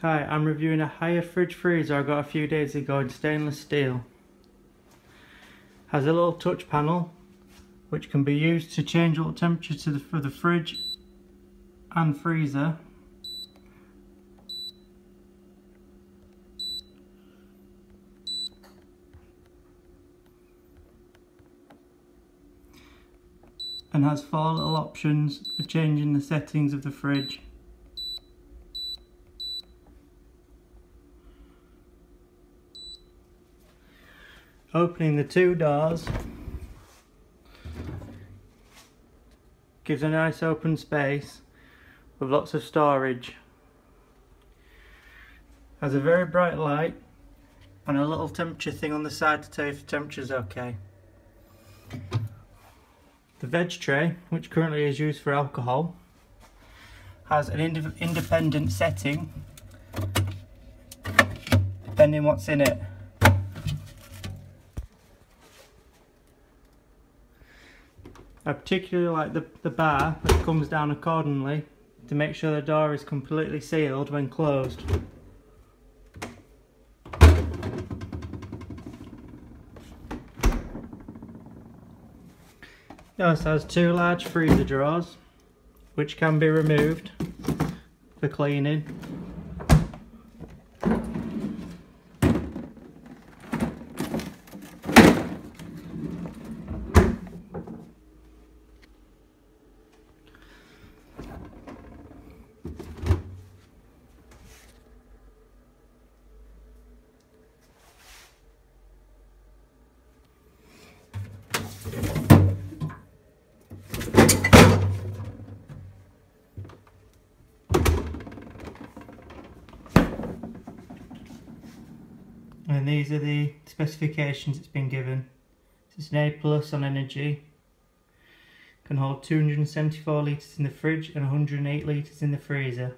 Hi, I'm reviewing a Haier fridge freezer I got a few days ago in stainless steel. Has a little touch panel which can be used to change all temperature to the, for the fridge and freezer. And has four little options for changing the settings of the fridge. Opening the two doors gives a nice open space with lots of storage. Has a very bright light and a little temperature thing on the side to tell you if the temperature is okay. The veg tray, which currently is used for alcohol, has an ind independent setting depending what's in it. I particularly like the, the bar that comes down accordingly to make sure the door is completely sealed when closed. It also has two large freezer drawers which can be removed for cleaning and these are the specifications it's been given. It's an A plus on energy, can hold 274 litres in the fridge and 108 litres in the freezer.